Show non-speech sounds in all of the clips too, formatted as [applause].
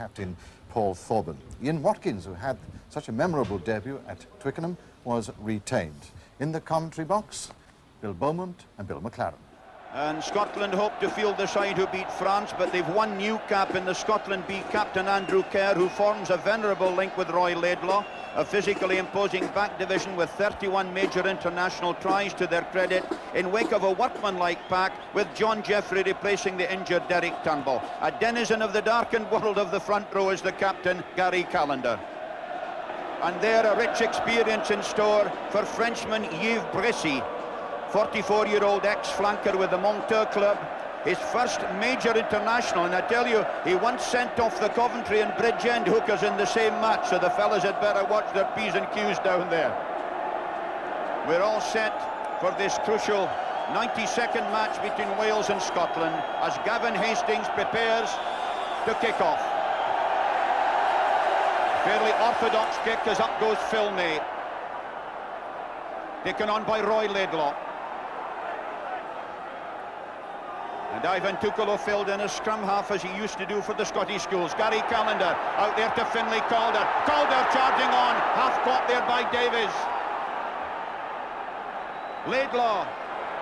captain Paul Thorburn. Ian Watkins, who had such a memorable debut at Twickenham, was retained. In the commentary box, Bill Beaumont and Bill McLaren. And Scotland hope to field the side who beat France, but they've one new cap in the Scotland B captain Andrew Kerr, who forms a venerable link with Roy Laidlaw, a physically imposing back division with 31 major international tries to their credit, in wake of a workmanlike pack with John Jeffrey replacing the injured Derek Turnbull. A denizen of the darkened world of the front row is the captain, Gary Callander. And there a rich experience in store for Frenchman Yves Bressy, 44-year-old ex-flanker with the Monteur club. His first major international, and I tell you, he once sent off the Coventry and Bridgend hookers in the same match, so the fellas had better watch their P's and Q's down there. We're all set for this crucial 92nd match between Wales and Scotland as Gavin Hastings prepares to kick off. Fairly orthodox kick as up goes Phil May. Taken on by Roy Laidlaw. And Iwan Tukalo filled in a scrum half as he used to do for the Scottish schools. Gary Callender out there to Finlay Calder. Calder charging on, half caught there by Davies. Laidlaw,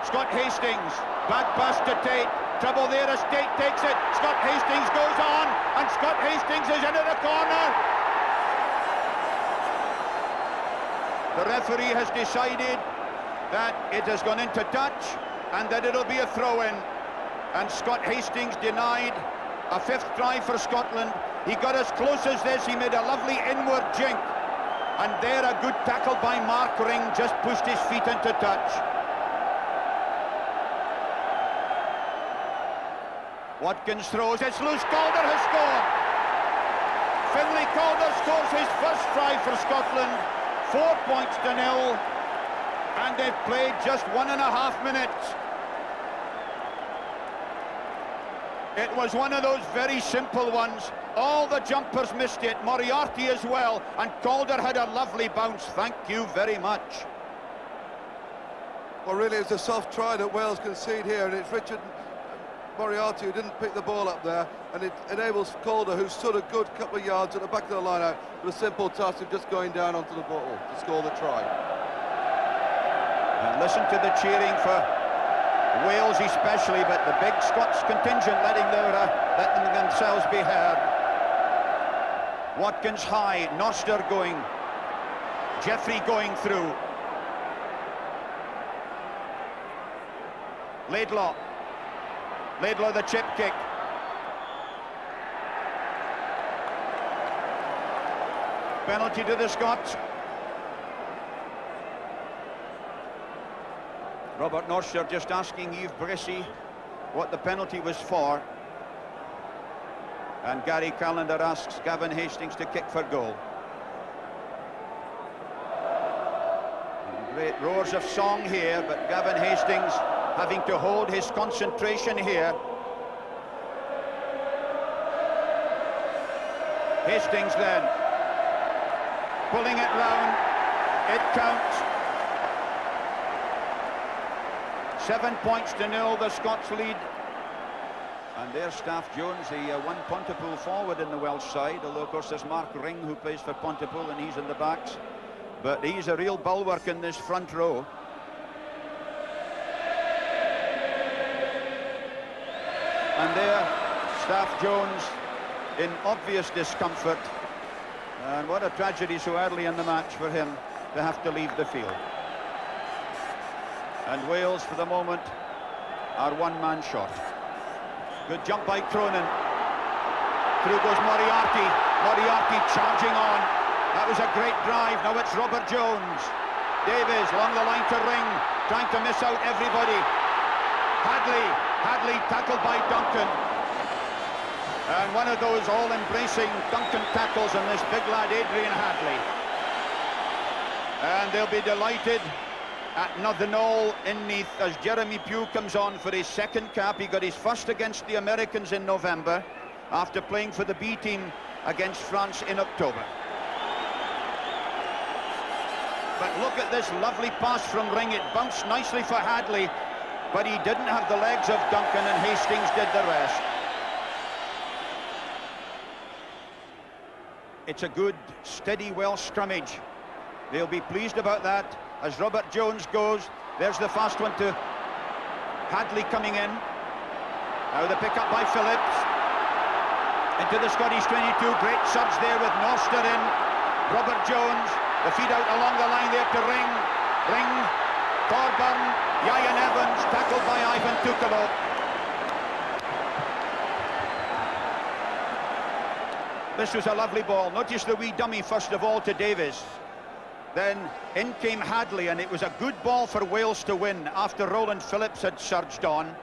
Scott Hastings, back pass to Tait. Trouble there as Tait takes it. Scott Hastings goes on, and Scott Hastings is into the corner. The referee has decided that it has gone into touch and that it'll be a throw-in and Scott Hastings denied a fifth try for Scotland. He got as close as this, he made a lovely inward jink. And there a good tackle by Mark Ring, just pushed his feet into touch. Watkins throws, it's loose, Calder has scored. Finlay Calder scores his first try for Scotland, four points to nil, and they've played just one and a half minutes. It was one of those very simple ones. All the jumpers missed it, Moriarty as well, and Calder had a lovely bounce. Thank you very much. Well, really, it's a soft try that Wales concede here, and it's Richard Moriarty who didn't pick the ball up there, and it enables Calder, who stood a good couple of yards at the back of the line out, with a simple task of just going down onto the ball to score the try. And listen to the cheering for Wales especially, but the big Scots contingent letting, their, uh, letting themselves be heard. Watkins high, Norster going, Jeffrey going through. Laidlaw, Laidlaw the chip kick. Penalty to the Scots. Robert Norster just asking Yves Bressy what the penalty was for. And Gary Callander asks Gavin Hastings to kick for goal. Great roars of song here, but Gavin Hastings having to hold his concentration here. Hastings then, pulling it round, it counts, Seven points to nil, the Scots lead. And there's Staff Jones, the uh, one Pontypool forward in the Welsh side, although of course there's Mark Ring who plays for Pontypool and he's in the backs. But he's a real bulwark in this front row. And there, Staff Jones in obvious discomfort. And what a tragedy so early in the match for him to have to leave the field. And Wales, for the moment, are one-man short. Good jump by Cronin. Through goes Moriarty. Moriarty charging on. That was a great drive. Now it's Robert Jones. Davies along the line to Ring, trying to miss out everybody. Hadley. Hadley tackled by Duncan. And one of those all-embracing Duncan tackles on this big lad, Adrian Hadley. And they'll be delighted at Nothinall in Neath as Jeremy Pugh comes on for his second cap. He got his first against the Americans in November after playing for the B team against France in October. But look at this lovely pass from Ring. It bounced nicely for Hadley, but he didn't have the legs of Duncan and Hastings did the rest. it's a good, steady, well scrummage. They'll be pleased about that as Robert Jones goes. There's the fast one to Hadley coming in. Now the pick up by Phillips. Into the Scottish 22. Great surge there with Norster in. Robert Jones. The feed out along the line there to Ring. Ring. Thorburn. Ieuan Evans. Tackled by Iwan Tukalo. This was a lovely ball. Notice the wee dummy first of all to Davies. Then in came Hadley, and it was a good ball for Wales to win after Rowland Phillips had surged on.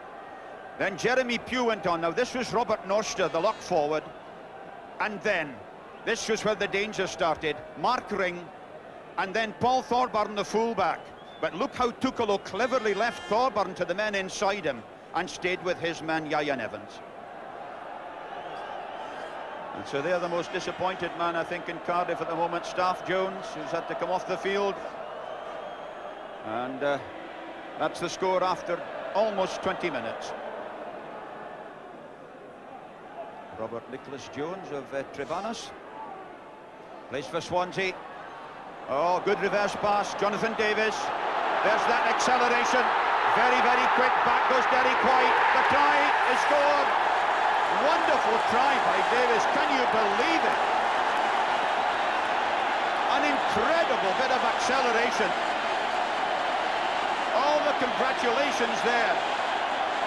Then Jeremy Pugh went on. Now, this was Robert Norster, the lock forward. And then, this was where the danger started. Mark Ring, and then Paul Thorburn, the fullback. But look how Tukalo cleverly left Thorburn to the men inside him and stayed with his man, Ieuan Evans. And so they're the most disappointed man, I think, in Cardiff at the moment. Staff Jones, who's had to come off the field. And uh, that's the score after almost 20 minutes. Robert Nicholas Jones of uh, Trebanos. Plays for Swansea. Oh, good reverse pass. Jonathan Davies. There's that acceleration. Very, very quick. Back goes Derek White. The try is scored. Wonderful try by Davies. Can you believe it? An incredible bit of acceleration. All the congratulations there.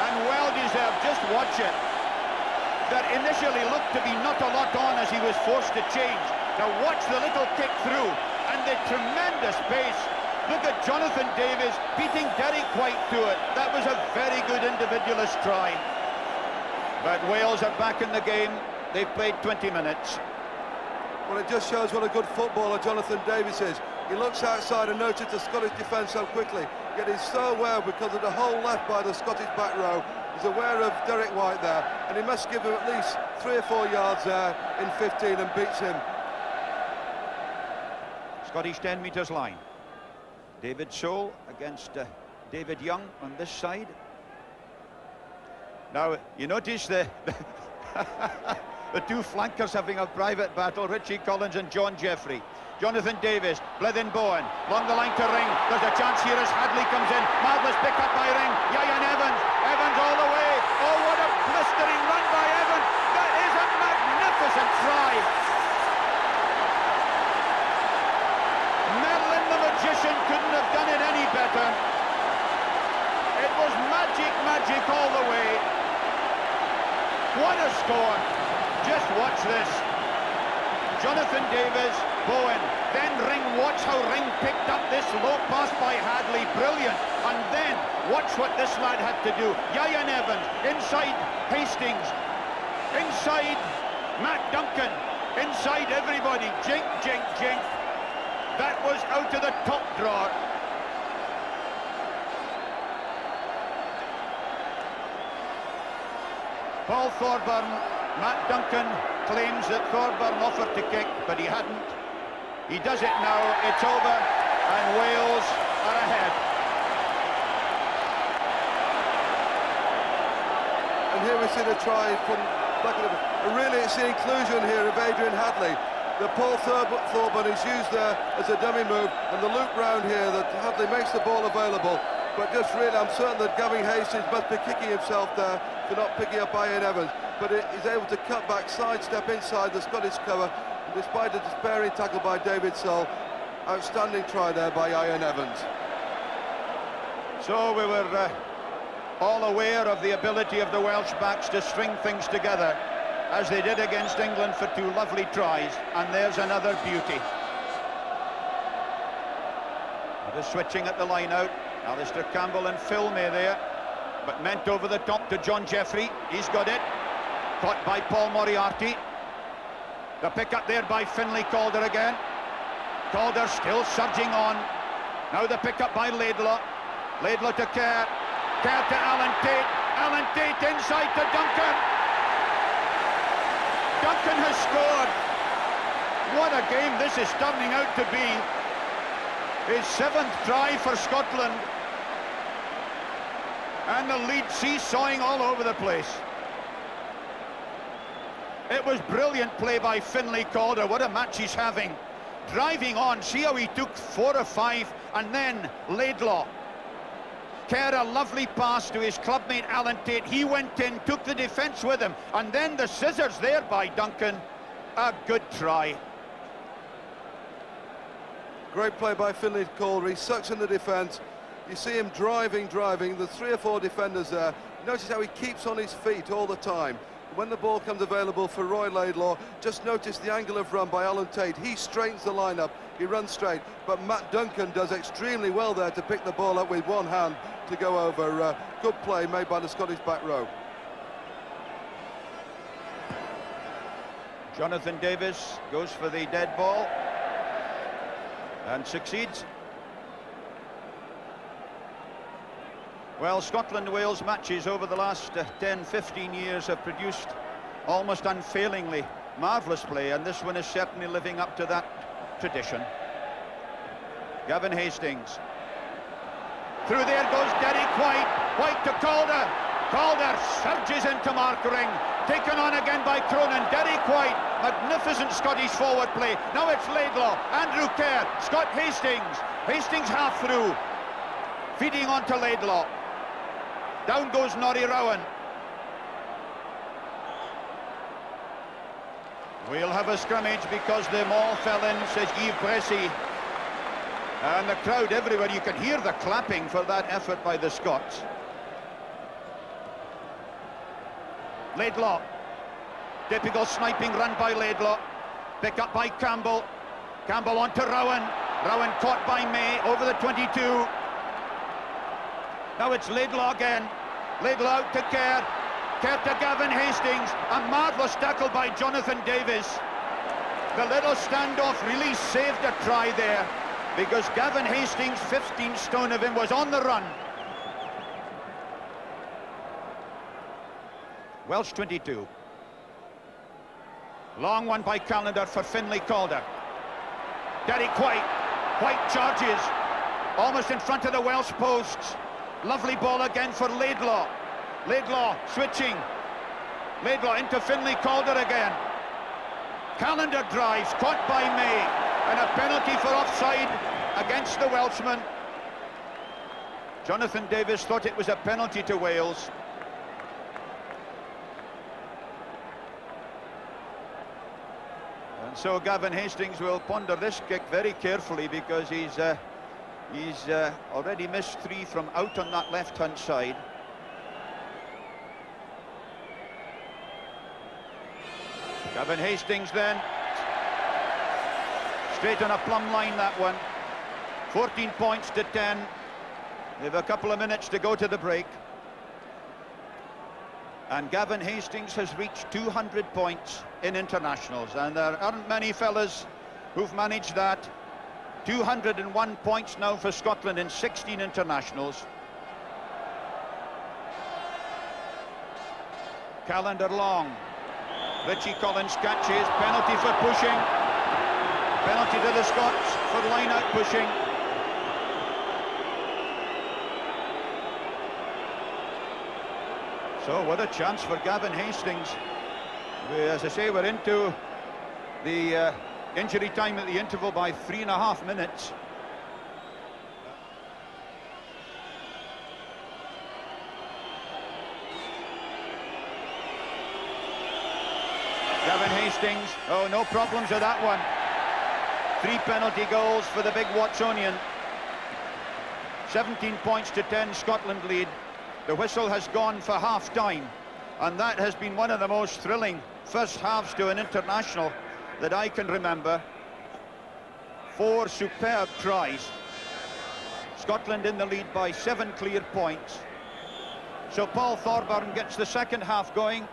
And well deserved. Just watch it. That initially looked to be not a lot on as he was forced to change. Now watch the little kick through and the tremendous pace. Look at Jonathan Davies beating Derek White to it. That was a very good individualist try. But Wales are back in the game. They've played 20 minutes. Well, it just shows what a good footballer Jonathan Davies is. He looks outside and notices the Scottish defence so quickly, yet he's so aware because of the hole left by the Scottish back row. He's aware of Derek White there, and he must give him at least three or four yards there in 15 and beats him. Scottish 10 metres line. David Sole against uh, David Young on this side. Now, you notice the, [laughs] the two flankers having a private battle, Richie Collins and John Jeffrey. Jonathan Davies, Bleddyn Bowen, along the line to Ring. There's a chance here as Hadley comes in. Marvellous pick up by Ring. Ieuan Evans. Evans all the way. Oh, what a blistering run by Evans. That is a magnificent try. Merlin the Magician couldn't have done it any better. It was magic, magic all the way. What a score! Just watch this. Jonathan Davies, Bowen, then Ring, watch how Ring picked up this low pass by Hadley, brilliant. And then, watch what this lad had to do. Ieuan Evans, inside Hastings, inside Matt Duncan, inside everybody, jink, jink, jink. That was out of the top drawer. Paul Thorburn, Matt Duncan claims that Thorburn offered to kick, but he hadn't. He does it now, it's over, and Wales are ahead. And here we see the try from and really it's the inclusion here of Adrian Hadley. The Paul Thorburn is used there as a dummy move, and the loop round here that Hadley makes the ball available. But just really, I'm certain that Gavin Hastings must be kicking himself there for not picking up Ieuan Evans, but he's able to cut back, sidestep inside the Scottish cover, and despite a despairing tackle by David Sole. outstanding try there by Ieuan Evans. So we were uh, all aware of the ability of the Welsh backs to string things together, as they did against England for two lovely tries, and there's another beauty. Just switching at the line out, Alistair Campbell and Phil May there but meant over the top to John Jeffrey. He's got it. Caught by Paul Moriarty. The pick up there by Finlay Calder again. Calder still surging on. Now the pick up by Laidlaw. Laidlaw to Kerr. Kerr to Alan Tait. Alan Tait inside to Duncan. Duncan has scored. What a game this is turning out to be. His seventh try for Scotland and the lead seesawing all over the place. It was brilliant play by Finlay Calder. What a match he's having. Driving on, see how he took four or five, and then Laidlaw. Kerr, a lovely pass to his clubmate Alan Tait. He went in, took the defence with him, and then the scissors there by Duncan. A good try. Great play by Finlay Calder. He sucks in the defence. You see him driving, driving. There's three or four defenders there. Notice how he keeps on his feet all the time. When the ball comes available for Roy Laidlaw, just notice the angle of run by Alan Tait. He straightens the line-up, he runs straight, but Matt Duncan does extremely well there to pick the ball up with one hand to go over. Uh, good play made by the Scottish back row. Jonathan Davies goes for the dead ball and succeeds. Well, Scotland-Wales matches over the last uh, 10, 15 years have produced almost unfailingly marvellous play, and this one is certainly living up to that tradition. Gavin Hastings. Through there goes Derek White. White to Calder. Calder surges into Mark Ring. Taken on again by Cronin. Derek White. Magnificent Scottish forward play. Now it's Laidlaw. Andrew Kerr. Scott Hastings. Hastings half through. Feeding on to Laidlaw. Down goes Norrie Rowan. We'll have a scrummage because them all fell in, says Yves Bressy. And the crowd everywhere, you can hear the clapping for that effort by the Scots. Laidlaw. Typical sniping run by Laidlaw. Pick up by Campbell. Campbell on to Rowan. Rowan caught by May over the 22. Now it's Laidlaw again. Laidlaw out to Kerr. Kerr to Gavin Hastings. A marvellous tackle by Jonathan Davies. The little standoff really saved a try there because Gavin Hastings, 15 stone of him, was on the run. Welsh 22. Long one by Callander for Finlay Calder. Derek White. White charges. Almost in front of the Welsh posts. Lovely ball again for Laidlaw. Laidlaw switching. Laidlaw into Finlay Calder again. Callander drives, caught by May. And a penalty for offside against the Welshman. Jonathan Davies thought it was a penalty to Wales. And so Gavin Hastings will ponder this kick very carefully because he's uh, he's uh, already missed three from out on that left-hand side. Gavin Hastings then. Straight on a plumb line that one. 14 points to 10. They have a couple of minutes to go to the break. And Gavin Hastings has reached 200 points in internationals. And there aren't many fellas who've managed that. 201 points now for Scotland in 16 internationals. Callander long. Richie Collins catches, penalty for pushing. Penalty to the Scots for line-out pushing. So what a chance for Gavin Hastings. As I say, we're into the uh, injury time at the interval by three and a half minutes. Gavin Hastings, oh, no problems with that one. Three penalty goals for the big Watsonian. 17 points to 10, Scotland lead. The whistle has gone for half-time, and that has been one of the most thrilling first halves to an international that I can remember. Four superb tries. Scotland in the lead by seven clear points. So Paul Thorburn gets the second half going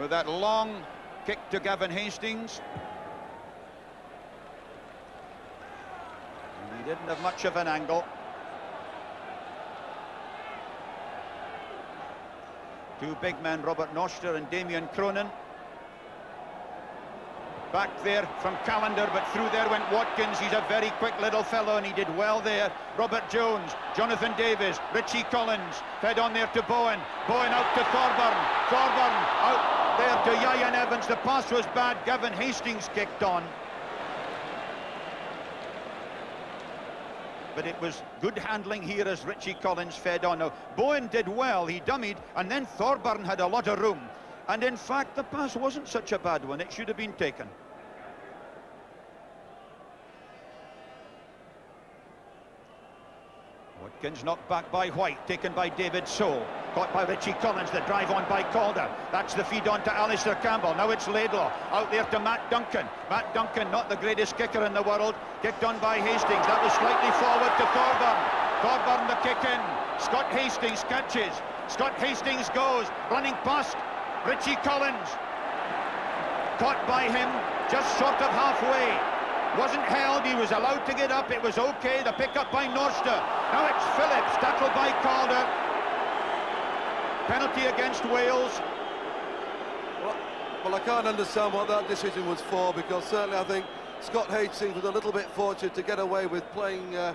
with that long kick to Gavin Hastings. And he didn't have much of an angle. Two big men, Robert Norster and Damian Cronin. Back there from Callander, but through there went Watkins. He's a very quick little fellow, and he did well there. Robert Jones, Jonathan Davies, Richie Collins, fed on there to Bowen. Bowen out to Thorburn. Thorburn out Out there to Ieuan Evans. The pass was bad. Gavin Hastings kicked on. But it was good handling here as Richie Collins fed on. Now, Bowen did well. He dummied, and then Thorburn had a lot of room. And in fact, the pass wasn't such a bad one. It should have been taken. Knocked back by White, taken by David Sole. Caught by Richie Collins, the drive on by Calder. That's the feed on to Alistair Campbell. Now it's Laidlaw, out there to Matt Duncan. Matt Duncan, not the greatest kicker in the world, kicked on by Hastings. That was slightly forward to Thorburn. Thorburn the kick in. Scott Hastings catches. Scott Hastings goes, running past Richie Collins. Caught by him, just short of halfway. Wasn't held, he was allowed to get up, it was okay, the pick up by Norster. Now it's Phillips, tackled by Calder. Penalty against Wales. Well, well, I can't understand what that decision was for, because certainly I think Scott Hastings was a little bit fortunate to get away with playing uh,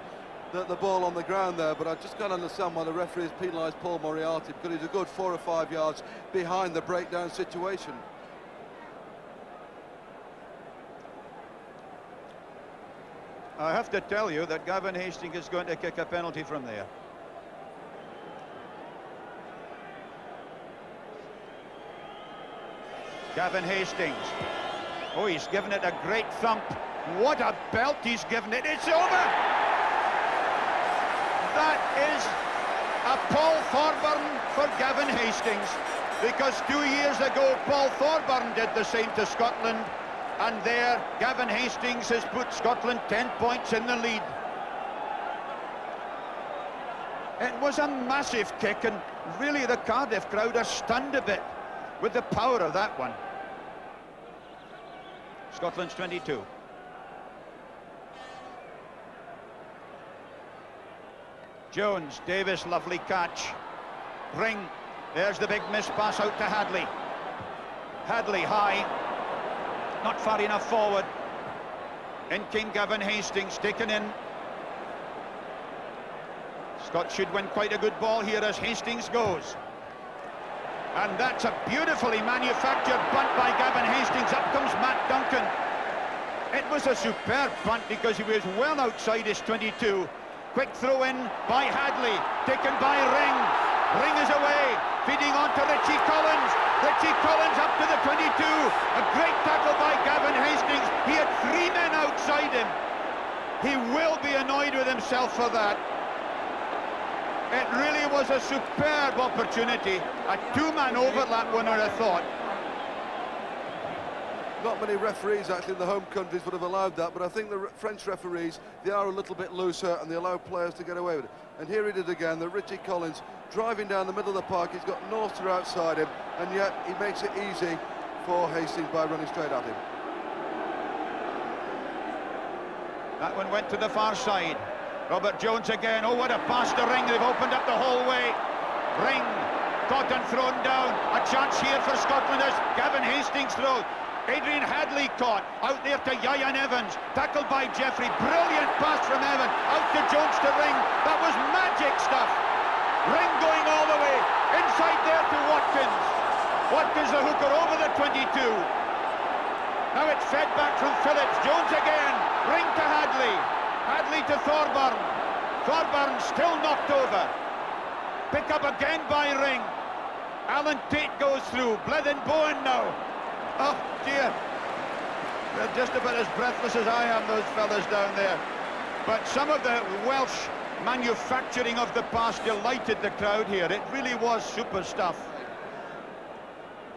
the, the, ball on the ground there, but I just can't understand why the referee has penalised Paul Moriarty, because he's a good four or five yards behind the breakdown situation. I have to tell you that Gavin Hastings is going to kick a penalty from there. Gavin Hastings. Oh, he's given it a great thump. What a belt he's given it. It's over! That is a Paul Thorburn for Gavin Hastings. Because two years ago, Paul Thorburn did the same to Scotland. And there, Gavin Hastings has put Scotland 10 points in the lead. It was a massive kick, and really the Cardiff crowd are stunned a bit with the power of that one. Scotland's 22. Jones, Davies, lovely catch. Ring, there's the big miss pass out to Hadley. Hadley high, not far enough forward. In came Gavin Hastings, taken in. Scott should win quite a good ball here as Hastings goes. And that's a beautifully manufactured bunt by Gavin Hastings. Up comes Matt Duncan. It was a superb bunt because he was well outside his 22. Quick throw in by Hadley, taken by Ring. Ring is away, feeding on to Richie Collins. Richie Collins up to the 22. A great tackle by Gavin Hastings. He had three men outside him. He will be annoyed with himself for that. It really was a superb opportunity. A two-man overlap winner, I thought. Not many referees actually in the home countries would have allowed that, but I think the re French referees, they are a little bit looser and they allow players to get away with it. And here he did again, the Richie Collins driving down the middle of the park. He's got Norster outside him, and yet he makes it easy for Hastings by running straight at him. That one went to the far side. Robert Jones again. Oh, what a pass to Ring. They've opened up the whole way. Ring caught and thrown down. A chance here for Scotland as Gavin Hastings throws. Adrian Hadley caught, out there to Ieuan Evans, tackled by Jeffrey, brilliant pass from Evans, out to Jones to Ring, that was magic stuff. Ring going all the way, inside there to Watkins. Watkins the hooker over the 22. Now it's fed back from Phillips, Jones again, Ring to Hadley, Hadley to Thorburn. Thorburn still knocked over. Pick up again by Ring. Alan Tait goes through, Bleddyn Bowen now. Oh, dear. They're just about as breathless as I am, those fellas down there. But some of the Welsh manufacturing of the past delighted the crowd here. It really was super stuff.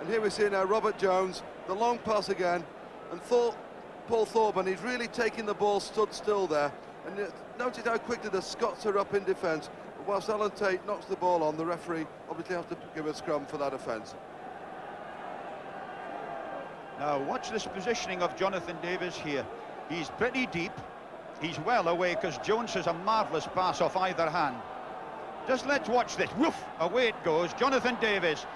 And here we see now Robert Jones, the long pass again, and Thor Paul Thorburn, he's really taking the ball stood still there. And notice how quickly the Scots are up in defence. Whilst Alan Tait knocks the ball on, the referee obviously has to give a scrum for that offence. Now watch this positioning of Jonathan Davies here. He's pretty deep. He's well away because Jones has a marvellous pass off either hand. Just let's watch this. Woof! Away it goes. Jonathan Davies.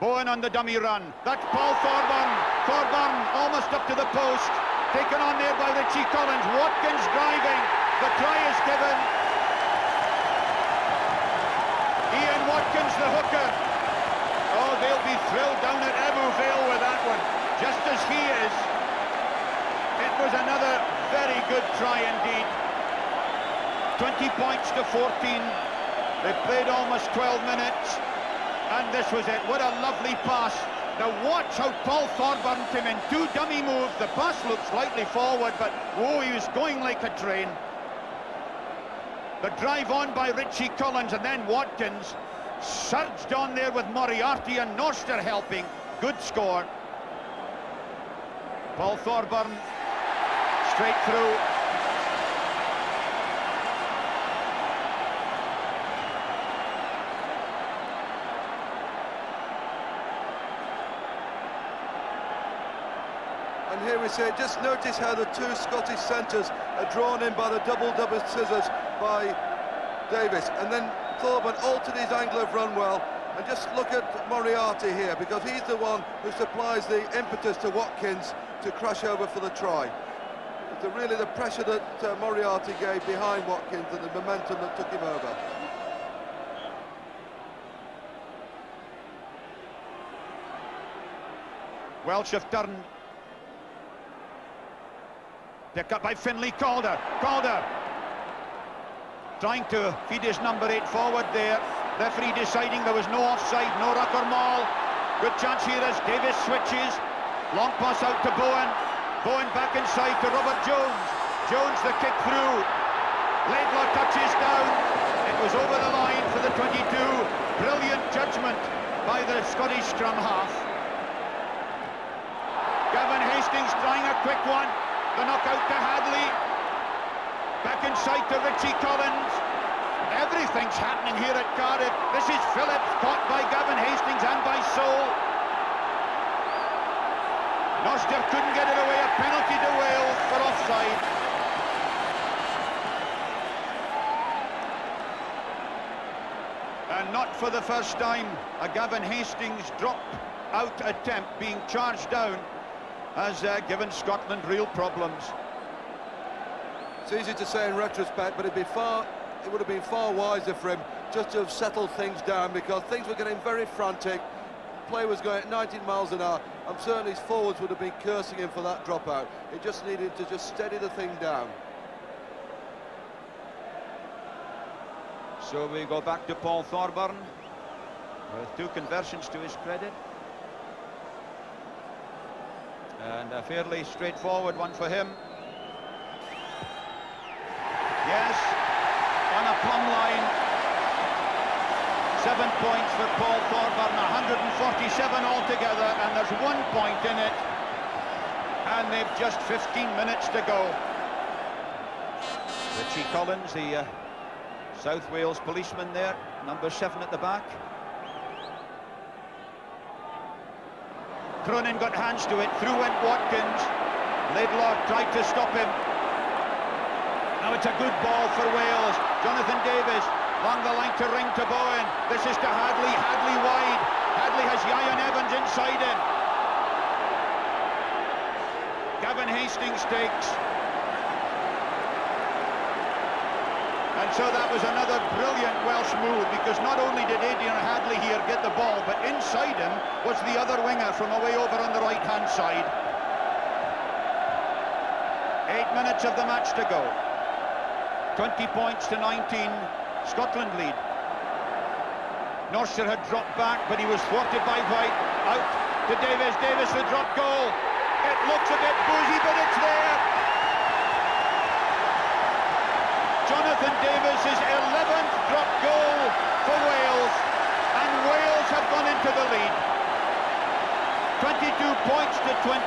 Bowen on the dummy run. That's Paul Thorburn. Thorburn almost up to the post. Taken on there by Richie Collins. Watkins driving. The try is given. Ian Watkins, the hooker. Oh, they'll be thrilled down at Ebbw Vale with that one, just as he is. It was another very good try indeed. 20 points to 14. They played almost 12 minutes, and this was it. What a lovely pass. Now watch how Paul Thorburn came in. Two dummy moves. The pass looked slightly forward, but oh, he was going like a train. The drive on by Richie Collins, and then Watkins surged on there with Moriarty and Norster helping. Good score. Paul Thorburn straight through. And here we see, just notice how the two Scottish centres are drawn in by the double-double scissors by Davies. And then Thorburn altered his angle of run well. And just look at Moriarty here, because he's the one who supplies the impetus to Watkins to crash over for the try. It's really the pressure that uh, Moriarty gave behind Watkins and the momentum that took him over. Welsh have turned. Pick up by Finlay Calder. Calder trying to feed his number eight forward there. Referee deciding there was no offside, no ruck or maul. Good chance here as Davies switches. Long pass out to Bowen. Bowen back inside to Robert Jones. Jones the kick through. Laidlaw touches down. It was over the line for the 22. Brilliant judgment by the Scottish scrum half. Gavin Hastings trying a quick one. The knockout to Hadley. Back inside to Richie Collins. Everything's happening here at Cardiff. This is Phillips, caught by Gavin Hastings and by Sole. Norster couldn't get it away. A penalty to Wales for offside. And not for the first time. A Gavin Hastings drop out attempt being charged down has uh, given Scotland real problems. It's easy to say in retrospect, but it'd be far, it would have been far wiser for him just to have settled things down because things were getting very frantic. Play was going at 19 miles an hour. I'm certain his forwards would have been cursing him for that dropout. He just needed to just steady the thing down. So we go back to Paul Thorburn with two conversions to his credit. And a fairly straightforward one for him. Yes, on a plumb line. Seven points for Paul Thorburn, 147 altogether, and there's one point in it. And they've just 15 minutes to go. Richie Collins, the uh, South Wales policeman there, number seven at the back. Cronin got hands to it, through went Watkins. Laidlaw tried to stop him. Now it's a good ball for Wales. Jonathan Davies along the line to Ring to Bowen. This is to Hadley, Hadley wide. Hadley has Ieuan Evans inside him. Gavin Hastings takes. And so that was another brilliant Welsh move because not only did Adrian Hadley here get the ball, but inside him was the other winger from away over on the right-hand side. Eight minutes of the match to go. 20 points to 19, Scotland lead. Norster had dropped back, but he was thwarted by White. Out to Davies, Davies the drop goal. It looks a bit boozy, but it's there. Jonathan Davies' 11th drop goal for Wales, and Wales have gone into the lead. 22 points to 20.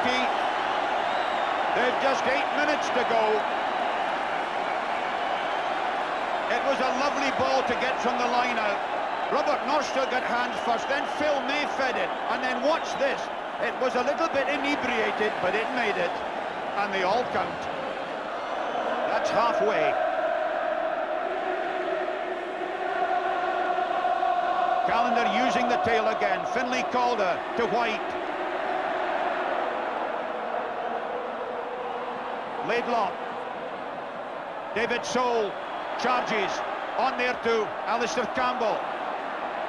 They've just eight minutes to go. It was a lovely ball to get from the line out. Robert Norster got hands first, then Phil May fed it, and then watch this. It was a little bit inebriated, but it made it, and they all count. That's halfway. Callander using the tail again. Finlay Calder to White. Laidlaw. David Sole charges on there to Alistair Campbell.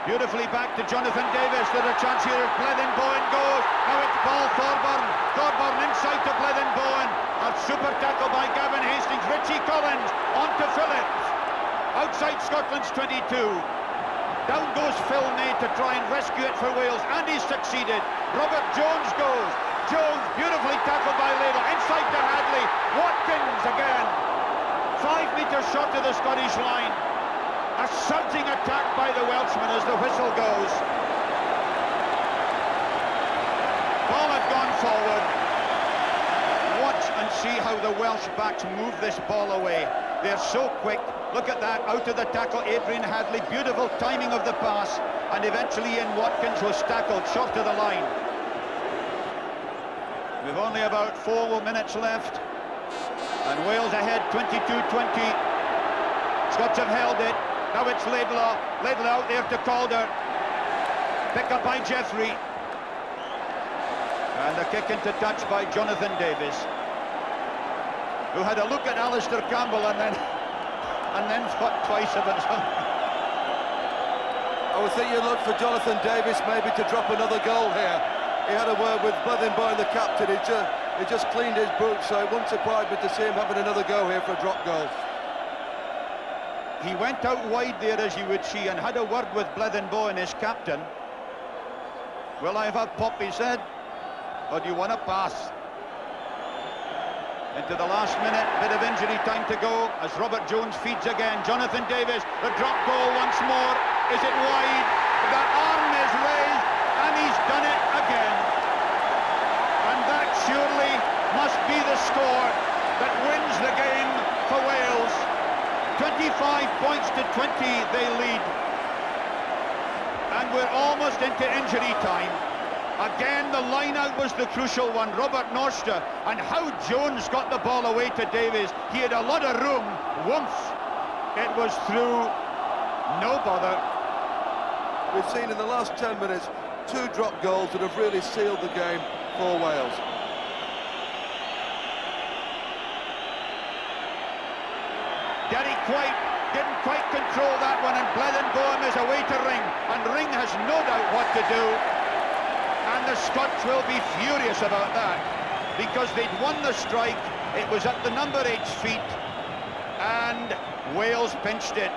Beautifully back to Jonathan Davies. There's a chance here. Bleddyn Bowen goes. Now it's Paul Thorburn. Thorburn inside to Bleddyn Bowen. A super tackle by Gavin Hastings. Richie Collins on to Phillips. Outside Scotland's 22. Down goes Phil May to try and rescue it for Wales, and he's succeeded. Robert Jones goes. Jones beautifully tackled by Laidlaw. Inside to Hadley. Watkins again. Five metres short of the Scottish line. A surging attack by the Welshman as the whistle goes. Ball had gone forward. Watch and see how the Welsh backs move this ball away. They're so quick. Look at that, out of the tackle, Adrian Hadley. Beautiful timing of the pass. And eventually Ian Watkins was tackled short of the line. We've only about four minutes left. And Wales ahead 22-20. Scots have held it. Now it's Laidlaw. Laidlaw out there to Calder. Pick up by Jeffrey. And a kick into touch by Jonathan Davies. Who had a look at Alistair Campbell and then [laughs] and then thought twice about something. I would think you'd look for Jonathan Davies maybe to drop another goal here. He had a word with Bleddyn Bowen, the captain. He just, he just cleaned his boots, so it wouldn't surprise me to see him having another go here for a drop goal. He went out wide there, as you would see, and had a word with Bleddyn and his captain. Will I have a pop, he said, or do you want to pass? into the last minute, bit of injury time to go as Robert Jones feeds again. Jonathan Davies, the drop goal once more. Is it wide? That arm is raised, and he's done it again. And that surely must be the score that wins the game for Wales. 25 points to 20 they lead. And we're almost into injury time. Again, the line-out was the crucial one, Robert Norster, and how Jones got the ball away to Davies. He had a lot of room. Once it was through, no bother. We've seen in the last 10 minutes two drop goals that have really sealed the game for Wales. Derek White didn't quite control that one, and Bleddyn Bowen is away to Ring, and Ring has no doubt what to do and the Scots will be furious about that because they'd won the strike, it was at the number eight's feet, and Wales pinched it.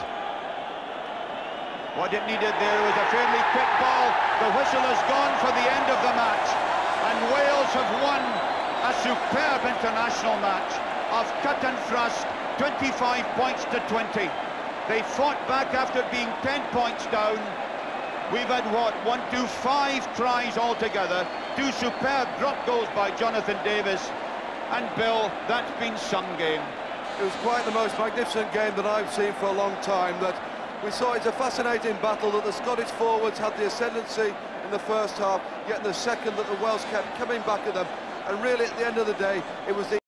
What it needed there was a fairly quick ball. The whistle has gone for the end of the match, and Wales have won a superb international match of cut and thrust, 25 points to 20. They fought back after being 10 points down, We've had, what, one, two, five tries altogether. Two superb drop goals by Jonathan Davies. And Bill, that's been some game. It was quite the most magnificent game that I've seen for a long time. That we saw it's a fascinating battle that the Scottish forwards had the ascendancy in the first half, yet in the second that the Welsh kept coming back at them. And really, at the end of the day, it was the